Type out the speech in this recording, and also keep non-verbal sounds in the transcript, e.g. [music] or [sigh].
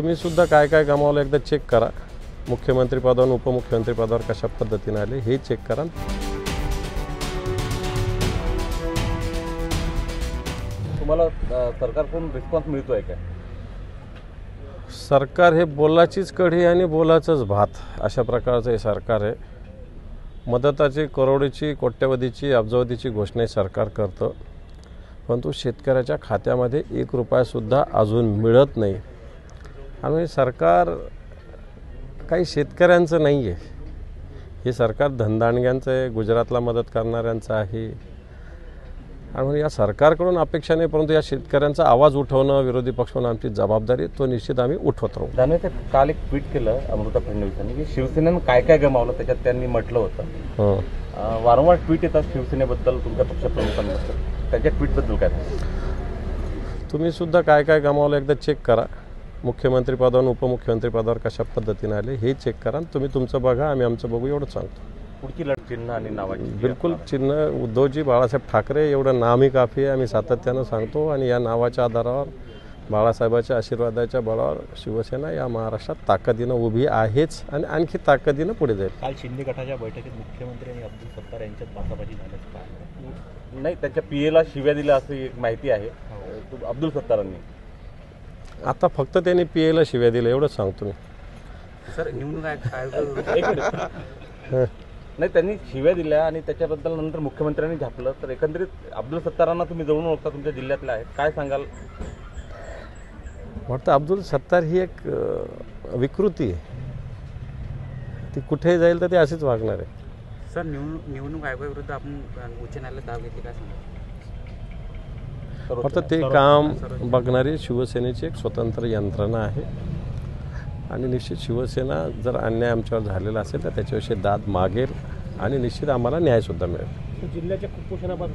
तुम्ही सुद्धा काय काय गमावलं एकदा चेक करा. मुख्यमंत्री पदावर उपमुख्यमंत्री पदावर कशा पद्धतीने आले हे चेक करा. तुम्हाला सरकारकडून रिस्पॉन्स मिळतोय का सरकार हे बोलाचीच कढी आणि बोलाचंच भात अशा प्रकारचं हे सरकार आहे. मदताची करोडीची कोट्यवधीची अब्जावधीची घोषणा हे सरकार करतं. परंतु शेतकऱ्याच्या खात्यामध्ये एक रुपयासुद्धा अजून मिळत नाही. आणि हे सरकार काही शेतकऱ्यांचं नाही आहे हे सरकार धनदांडग्यांचं आहे गुजरातला मदत करणाऱ्यांचं आहे. आणि या सरकारकडून अपेक्षा नाही परंतु या शेतकऱ्यांचा आवाज उठवणं विरोधी पक्ष म्हणून आमची जबाबदारी तो निश्चित आम्ही उठवत राहू. दानवे साहेब काल एक ट्विट केलं अमृता फडणवीसांनी की शिवसेनेनं काय काय गमावलं त्याच्यात त्यांनी म्हटलं होतं. वारंवार ट्विट येतात शिवसेनेबद्दल तुमच्या पक्षप्रमुखांबद्दल. त्यांच्या ट्विटबद्दल काय तुम्ही सुद्धा काय काय गमावलं एकदा चेक करा. मुख्यमंत्री पदावर उपमुख्यमंत्री पदावर कशा पद्धतीने आले हे चेक करा आणि तुम्ही तुमचं बघा आम्ही आमचं बघू एवढं सांगतो. पुढची लढ चिन्ह आणि नावाची बिलकुल चिन्ह उद्धवजी बाळासाहेब ठाकरे एवढं नामी काफी आहे आम्ही सातत्यानं सांगतो आणि या नावाच्या आधारावर बाळासाहेबाच्या आशीर्वादाच्या बळावर शिवसेना या महाराष्ट्रात ताकदीनं उभी आहेच आणि आणखी ताकदीनं पुढे जाईल. काल शिंदे गटाच्या बैठकीत मुख्यमंत्री आणि अब्दुल सत्तार यांच्यात बाचाबाची झाल्याचं नाही त्यांच्या पीएला शिव्या दिल्या अशी एक माहिती आहे. अ, अब्दुल सत्तारांनी. आता फक्त त्यांनी पी एला शिव्या दिल्या एवढंच सांगतो मी. सर निवडणूक [laughs] आयोग नाही त्यांनी शिव्या दिल्या आणि त्याच्याबद्दल नंतर मुख्यमंत्र्यांनी झापलं. तर एकंदरीत अब्दुल सत्तारांना तुम्ही जवळून ओळखता तुमच्या जिल्ह्यातल्या आहेत. काय सांगाल? वाटतं अब्दुल सत्तार ही एक अ, विकृती आहे. ती कुठेही जाईल तर ती अशीच वागणार आहे. सर निवडणूक निवडणूक आयोगाविरुद्ध आपण उच्च न्यायालयात दाव घेतली काय सांगा फक्त ते काम बघणारी शिवसेनेची एक स्वतंत्र यंत्रणा आहे. आणि निश्चित शिवसेना जर अन्याय आमच्यावर झालेला असेल तर त्याच्याविषयी दाद मागेल आणि निश्चित आम्हाला न्यायसुद्धा मिळेल. जिल्ह्याच्या कुपोषणाबाबत